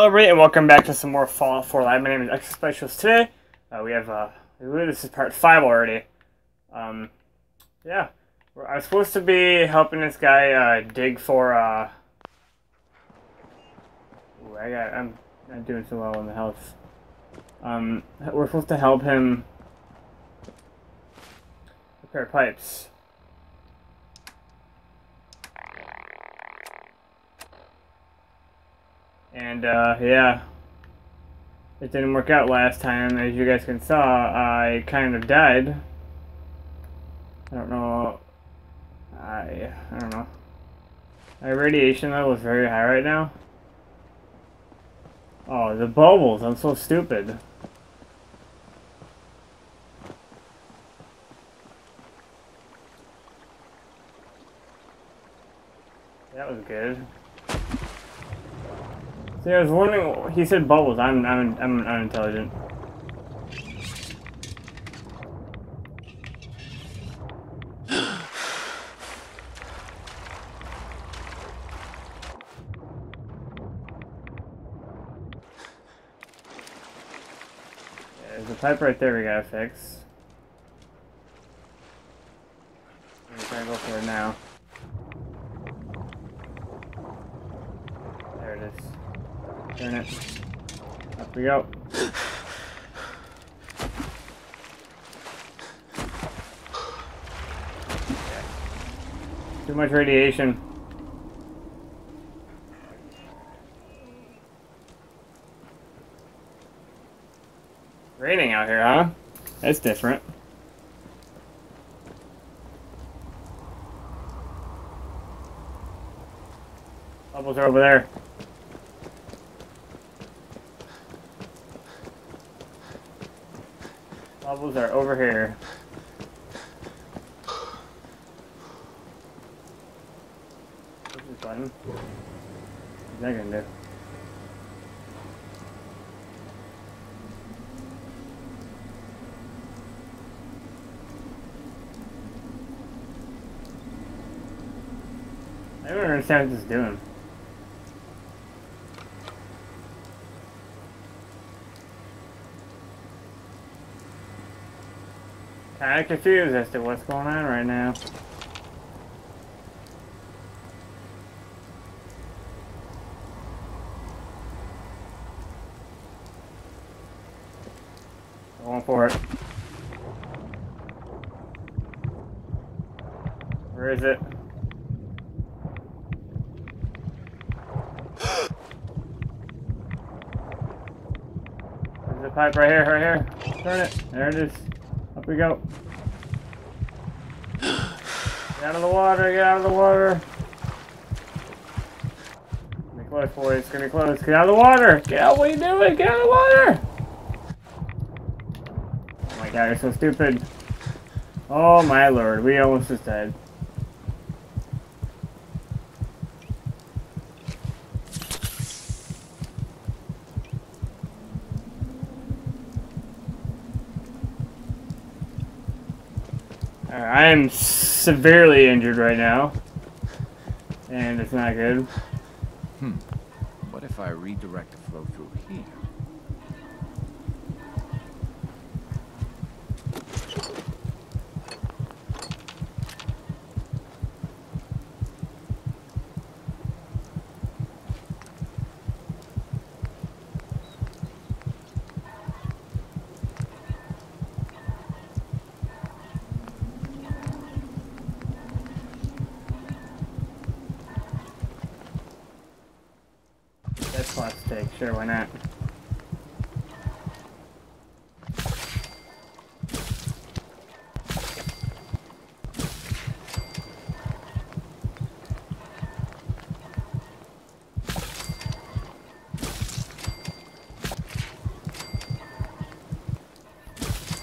Hello everybody and welcome back to some more Fallout 4 Live. My name is X Specialist. Today, uh, we have, uh, this is part 5 already. Um, yeah. I was supposed to be helping this guy, uh, dig for, uh... Ooh, I got, I'm not doing so well in the health. Um, we're supposed to help him repair pipes. And, uh, yeah. It didn't work out last time. As you guys can saw, I kind of died. I don't know. I, I don't know. My radiation level is very high right now. Oh, the bubbles. I'm so stupid. That was good. See, I was wondering. He said bubbles. I'm I'm I'm unintelligent. There's a pipe right there we gotta fix. I'm to go for it now. There it Up we go. Too much radiation. Raining out here, huh? That's different. Bubbles are over there. Bubbles are over here. This button? What's that gonna do? I don't understand what this is doing. Kinda confused as to what's going on right now. Going for it. Where is it? There's a pipe right here, right here. Turn it. There it is. We go. Get out of the water, get out of the water. Get close, boys. It's gonna be close. Get out of the water! Get out, what are you doing? Get out of the water! Oh my god, you're so stupid. Oh my lord, we almost just died. I am severely injured right now. And it's not good. Hmm. What if I redirect the flow through here? That's plastic. Sure, why not?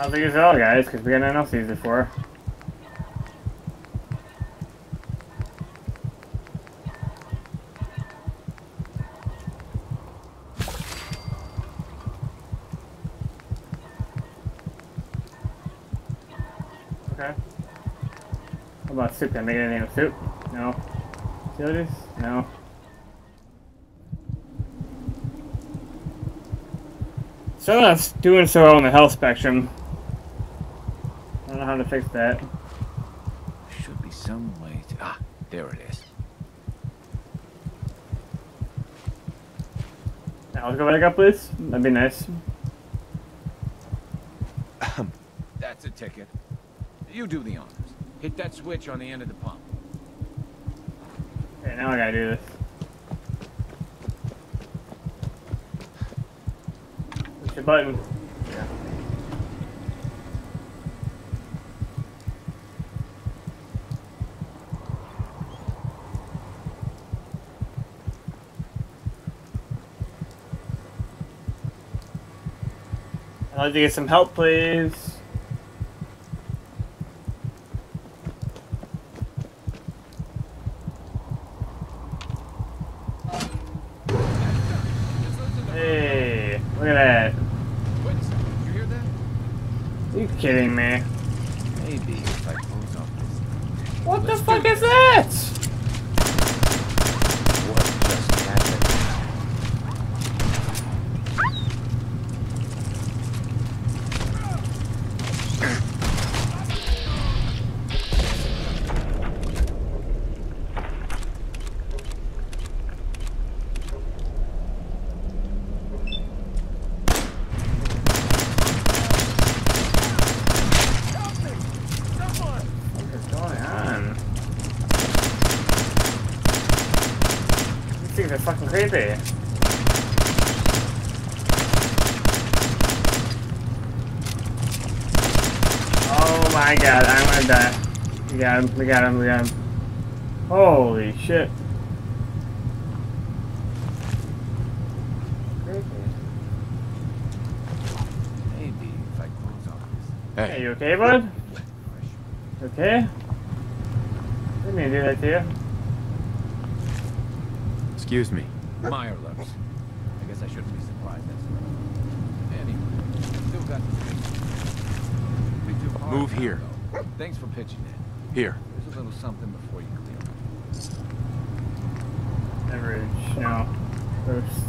Not big as all, guys, because we got nothing else to use it for. Okay. What about soup? Can I make anything with soup? No. See what it is? No. So that's doing so well in the health spectrum. I don't know how to fix that. Should be some way to... Ah, there it is. Now let's go back up, please. That'd be nice. That's a ticket. You do the honors. Hit that switch on the end of the pump. Okay, now I gotta do this. Push the button. To get some help, please. Hey, look at that. Wait a second. You hear that? Are you kidding me? Maybe if I close off this. What the fuck is that? What just happened? What is going on? These things are fucking creepy. Oh my god, I'm gonna die. We got him, we got him, we got him. Holy shit. Creepy. Maybe if I close off this. Hey, you okay, bud? You Okay? Didn't mean to do that to you. Excuse me. Meyer looks. I guess I shouldn't be surprised. That's anyway. Still got the thing. Be too hard Move here. Thanks for pitching it. Here. There's a little something before you clear. Beverage, no. First.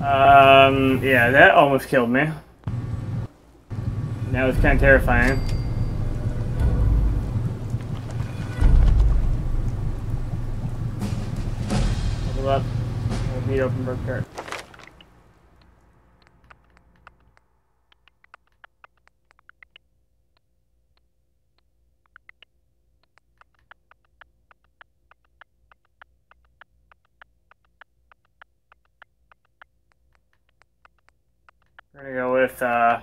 Um, yeah, that almost killed me. That was kind of terrifying. Level up. Meet open book cart. We're gonna go with uh,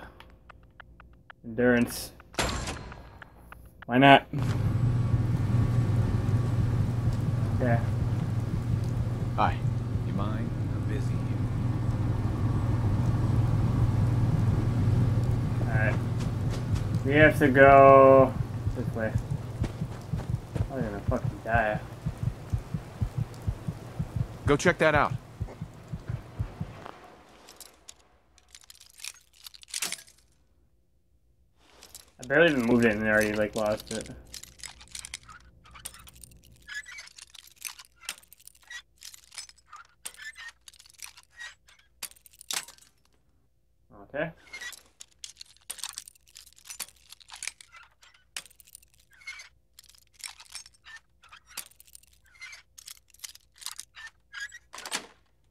endurance. Why not? Okay. Hi. You mind? I'm busy here. Alright. We have to go this way. I'm gonna fucking die. Go check that out. I barely even moved it and I already like lost it. Okay.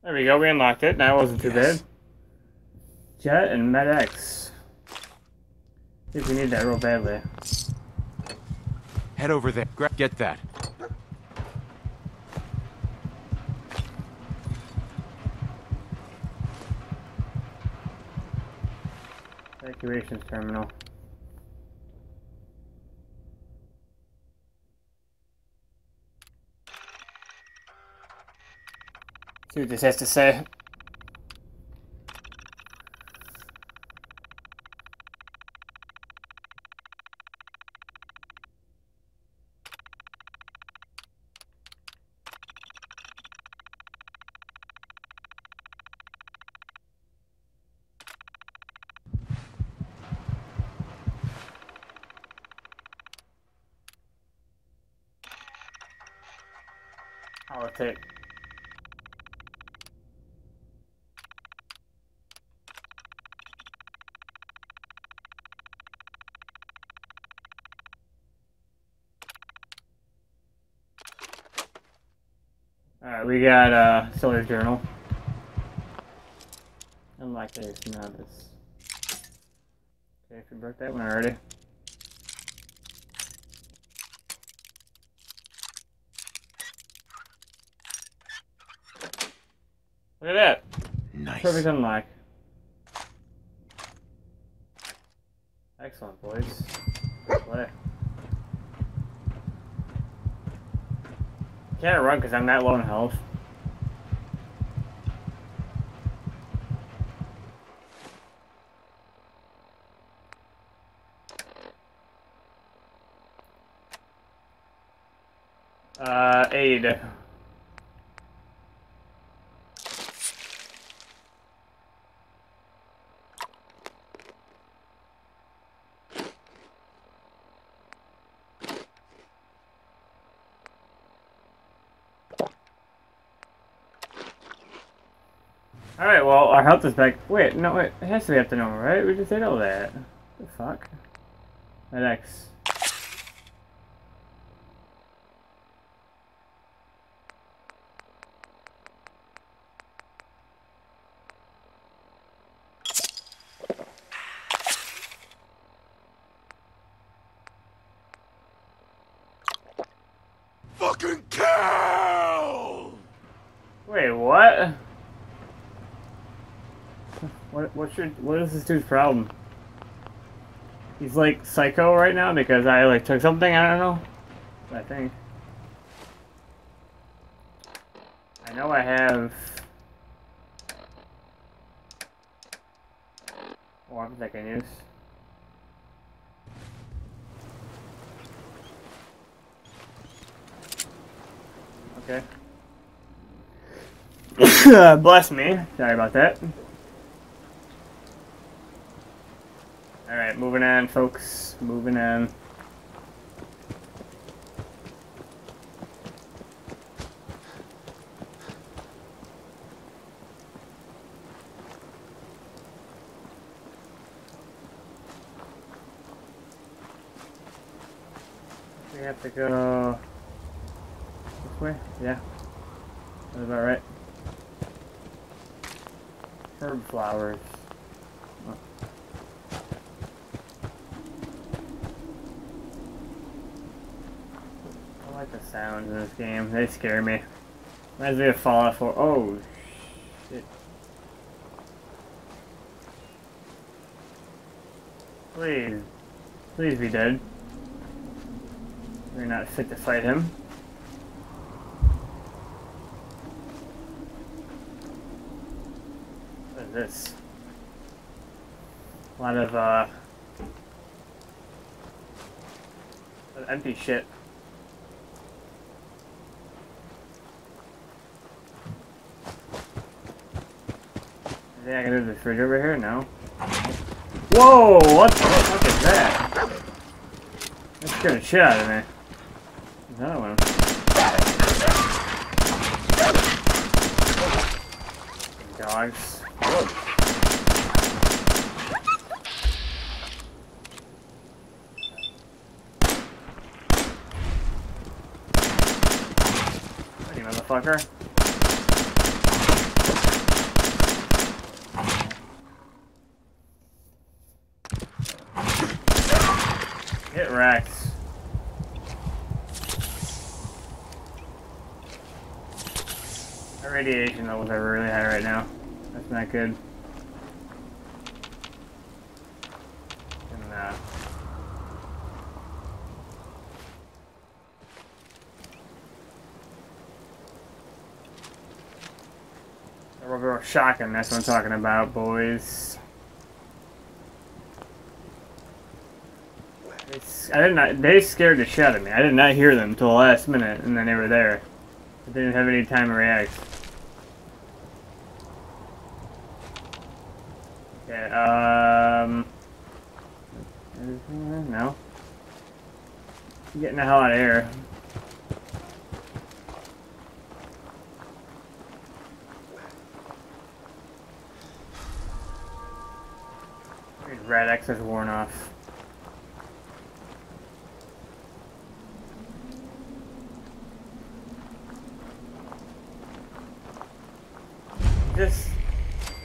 There we go, we unlocked it. That wasn't too Yes. bad. Jet and MedX. If we need that real badly. Head over there. Get that. Evacuation terminal. See what this has to say. I'll take we got uh Solar's Journal. Unlike this, not this. Okay, if you broke that one already. Look at that. Nice. Perfect unlock. Excellent, boys. Play. Can't run because I'm that low in health. Uh, aid. Alright, well, our health is back. Wait, no, wait, it has to be up to normal, right? We just did all that. The fuck? That X. Fucking kill! Wait, what? What, what's your, what is this dude's problem? He's like psycho right now because I like took something, I don't know. I think. I know I have weapons I can use. Okay. Bless me. Sorry about that. Alright, moving on, folks. Moving on. We have to go this way? Yeah. That's about right. Hubflowers. Oh. I like the sounds in this game. They scare me. Reminds me of Fallout 4. Oh, shit. Please. Please be dead. We're not fit to fight him. What is this? A lot of, uh... empty shit. There I can do the fridge over here? No. Whoa! What the fuck is that? That scared the shit out of me. Another one. Dogs. You motherfucker. Wrecked. Radiation levels are really high right now. That's not good. And, uh, shotgun, that's what I'm talking about, boys. I did not. They scared the shit out of me. I did not hear them till the last minute, and then they were there. I didn't have any time to react. Yeah. Um. No. Getting the hell out of here. Red X has worn off. Just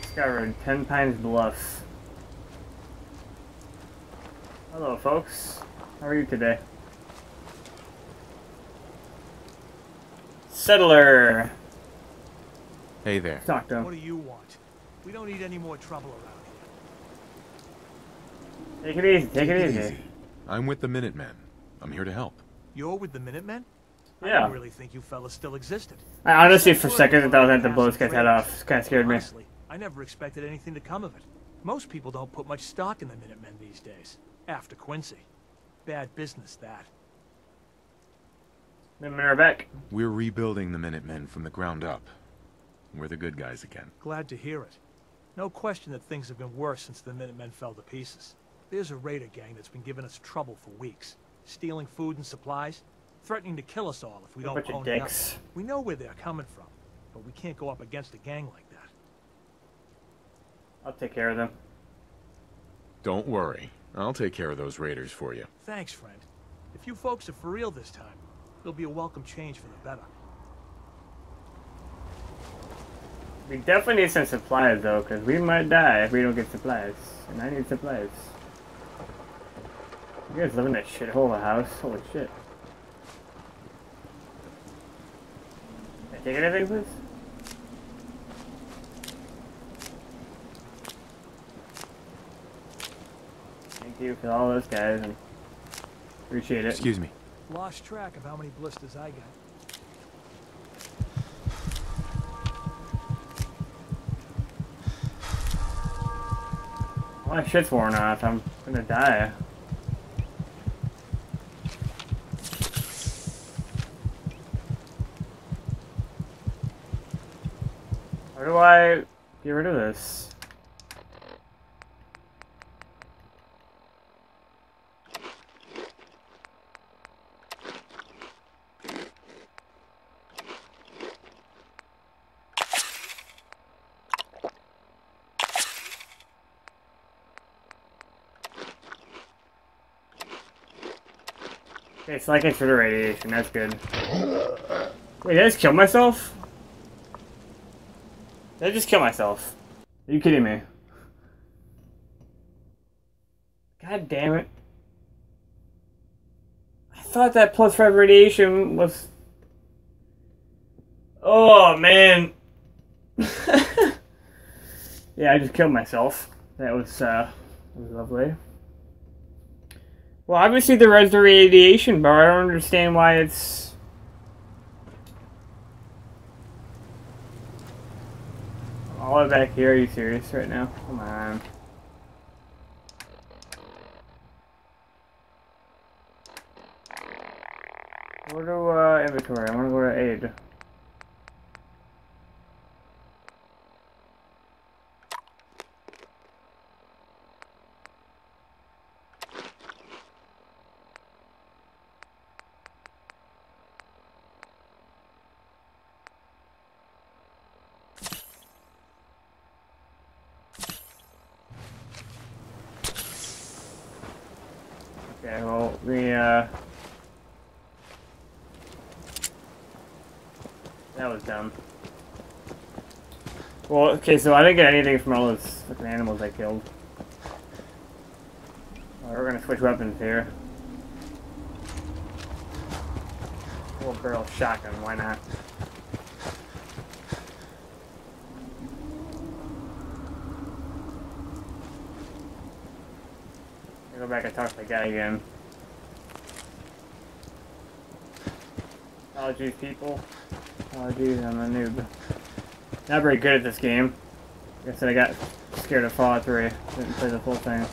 discovered Tenpines Bluff. Hello, folks. How are you today? Settler. Hey there. Talk to What do you want? We don't need any more trouble around here. Take it easy. Take it easy. I'm with the Minutemen. I'm here to help. You're with the Minutemen? I Yeah. didn't really think you fellas still existed. I honestly, for seconds, I thought that the bullets got this guy's head off. Kind of scared me. Honestly, I never expected anything to come of it. Most people don't put much stock in the Minutemen these days. After Quincy. Bad business, that. Then we're back. We're rebuilding the Minutemen from the ground up. We're the good guys again. Glad to hear it. No question that things have been worse since the Minutemen fell to pieces. There's a raider gang that's been giving us trouble for weeks. Stealing food and supplies, threatening to kill us all if we A don't bunch of pony up. We know where they're coming from, but we can't go up against a gang like that. I'll take care of them. Don't worry. I'll take care of those raiders for you. Thanks, friend. If you folks are for real this time, it'll be a welcome change for the better. We definitely need some supplies, though, because we might die if we don't get supplies. And I need supplies. You guys live in that shithole house? Holy shit. Can I take anything, please? Thank you for all those guys, and appreciate it. Excuse me. Lost track of how many blisters I got. My shit's worn off. I'm gonna die. How do I get rid of this? Okay, so I can trigger radiation. That's good. Wait, did I just kill myself? Did I just kill myself? Are you kidding me? God damn it. I thought that plus five radiation was. Oh, man. yeah, I just killed myself. That was, uh, that was lovely. Well, obviously the res the radiation bar. I don't understand why it's. All the way back here. Are you serious right now? Come on. Go to uh, inventory. I want to go to aid. Okay, well, we, uh... That was dumb. Well, okay, so I didn't get anything from all those fucking animals I killed. We're gonna switch weapons here. Full barrel shotgun, why not? Go back and talk to the guy again. Apologies, people. Apologies, I'm a noob. Not very good at this game. Like I said, I got scared of Fallout 3. Didn't play the full thing.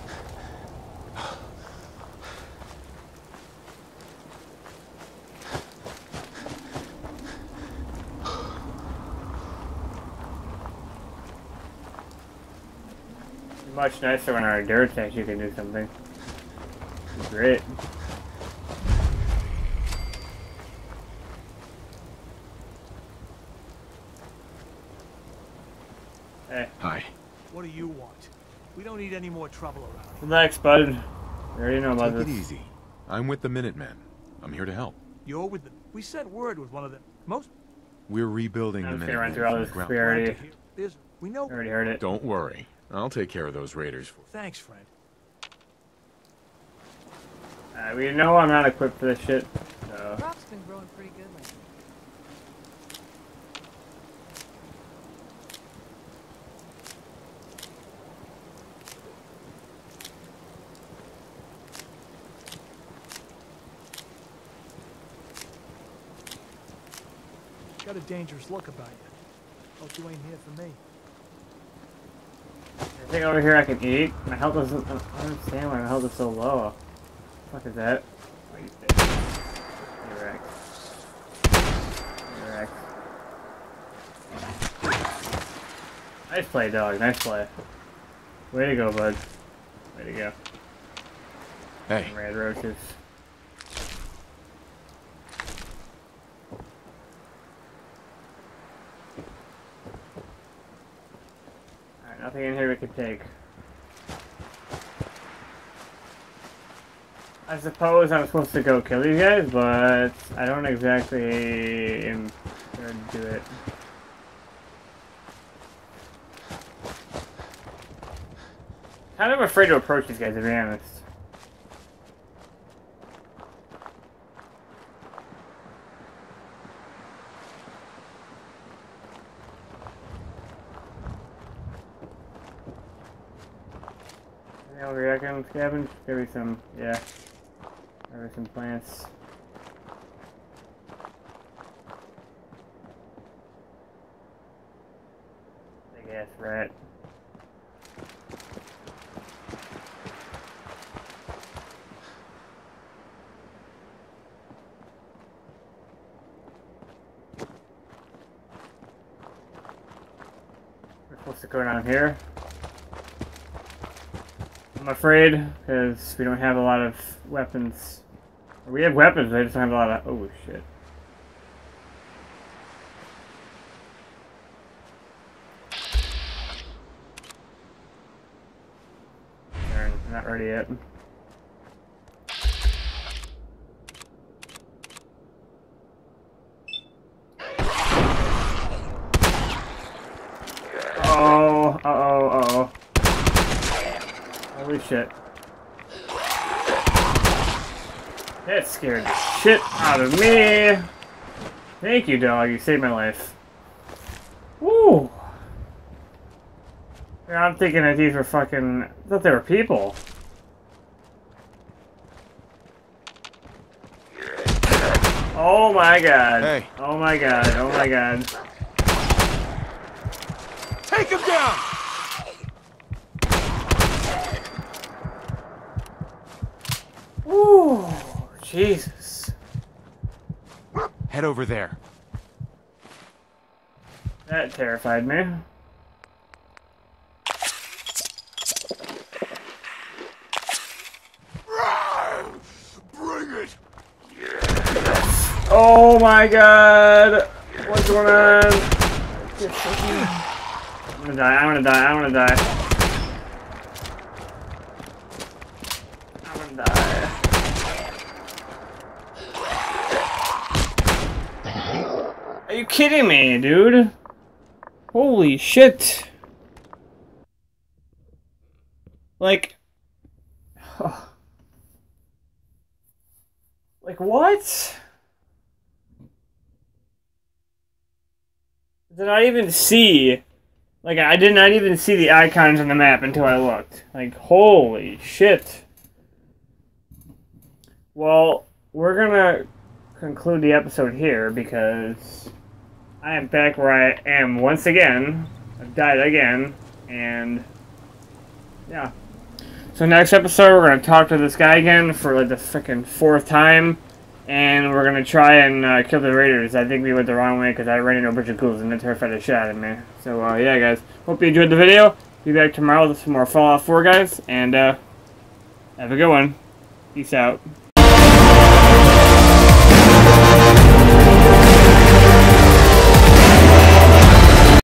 Much nicer when our dirt tanks you can do something. Great. Hey, Hi. What do you want? We don't need any more trouble around. Relax, bud. We already know about Take it easy. I'm with the Minutemen. I'm here to help. You're with the... We sent word with one of them. Most... We're rebuilding I'm the just gonna Minutemen through all the this. ground. We already, There's... We know... we already heard it. Don't worry. I'll take care of those raiders for Thanks, friend. Uh, we know I'm not equipped for this shit. So. Crop's been growing pretty good lately. Got a dangerous look about you. Hope you ain't here for me. I think over here I can eat? My health doesn't. I don't understand why my health is so low. What fuck is that? You bitch. You're wrecked. You're wrecked. Nice play, dog. Nice play. Way to go, bud. Way to go. Hey, Radroaches. Alright, nothing in here we can take. I suppose I'm supposed to go kill these guys, but I don't exactly am to do it. Kind of afraid to approach these guys, to be honest. Anything over here I can scavenge? Give me some, yeah. Me some plants. Big ass rat. We're supposed to go down here. I'm afraid, because we don't have a lot of weapons. We have weapons, I just don't have a lot of... Oh, shit. Not ready yet. Oh, uh-oh, uh-oh. Holy shit. That scared the shit out of me. Thank you, dog. You saved my life. Woo! Yeah, I'm thinking that these were fucking... I thought they were people. Oh my god. Hey. Oh my god. Oh my god. take him down! Woo! Jesus. Head over there. That terrified me. Bring it! Oh my god! What's going on? I'm gonna die, I'm gonna die, I'm gonna die. I'm gonna die. Are you kidding me, dude? Holy shit. Like... Like what? Did I even see? Like I did not even see the icons on the map until I looked. Like holy shit. Well, we're gonna conclude the episode here because I am back where I am once again. I've died again, and yeah. So next episode, we're gonna talk to this guy again for like the freaking fourth time, and we're gonna try and uh, kill the raiders. I think we went the wrong way because I ran into a bunch of ghouls and they terrified the shit out of me. So uh, yeah, guys, hope you enjoyed the video. Be back tomorrow with some more Fallout 4, guys, and uh, have a good one. Peace out.